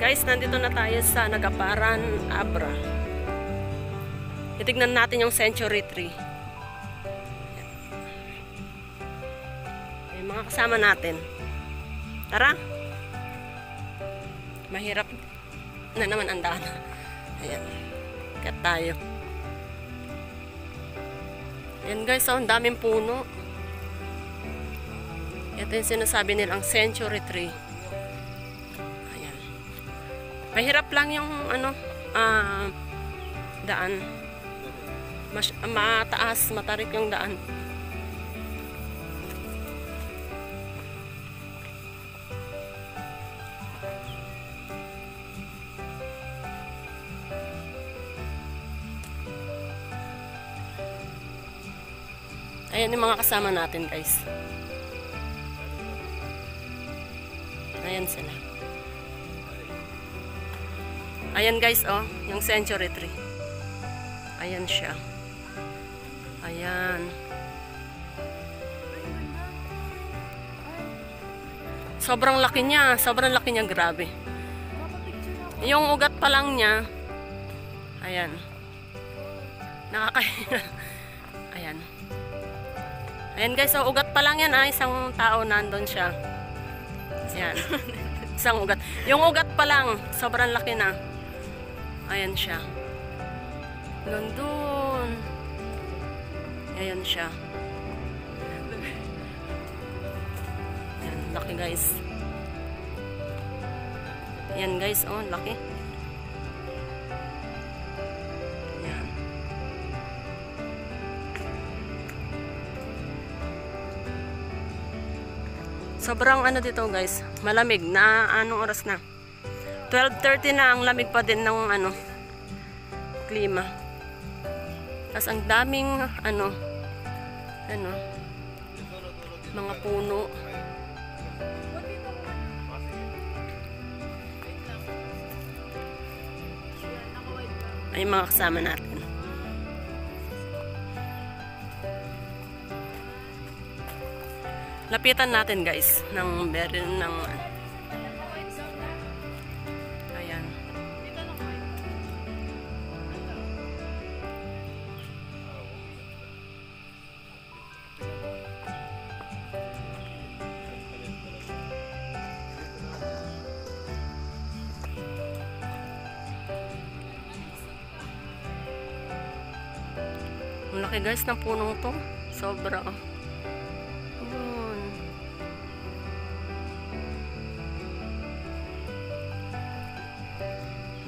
Guys, nandito na tayo sa Nagaparan, Abra. Titignan natin yung century tree. Yung mga kasama natin. Tara! Mahirap na naman ang daan. Ayan. Kat tayo. Ayan guys, oh, ang daming puno. Ito yung sinasabi nilang century tree. Mahirap lang yung ano, ah, daan. Mas, mataas, matarik yung daan. Ayan yung mga kasama natin guys. Ayan sila. Ayan guys, oh, yung century tree. Ayan siya. Ayan. Sobrang laki niya. Sobrang laki niya, grabe. Yung ugat pa lang niya, ayan. Nakakahinga. Ayan. Ayan guys, so ugat pa lang yan, ah, isang tao nandun siya. Ayan. Isang ugat. Yung ugat pa lang, sobrang laki na. Ayan siya. Nandun. Ayan siya. Ayan, laki guys. Ayan guys, oh, laki. Ayan. Sobrang ano dito guys, malamig na anong oras na? 12.30 na ang lamig pa din ng ano klima. Tapos ang daming ano ano mga puno. Ay mga kasama natin. Lapitan natin guys ng meron ng laki guys ng punong to. Sobra. oh. Yun.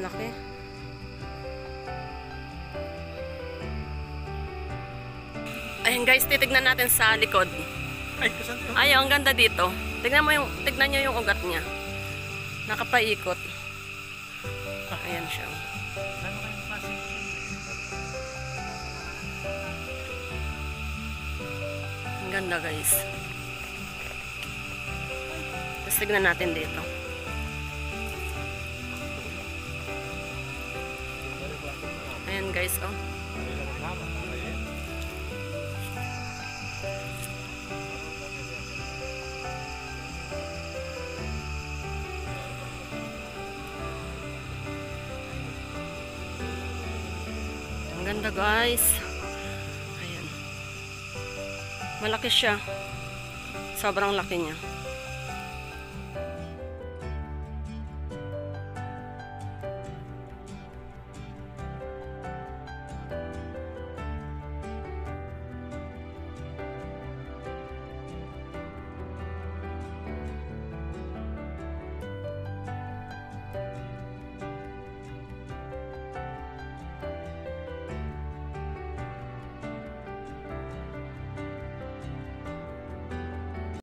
Laki. Ayun guys, titignan natin sa likod. Ay, kasan to? Ay, ang ganda dito. Tignan mo yung, tignan nyo yung ugat niya. Nakapaikot. Ayan siya. Ano kayong klase? Ang ganda guys. Tapos tignan natin dito. Ayan guys, oh. Ang ganda guys. Malaki siya. Sobrang laki niya.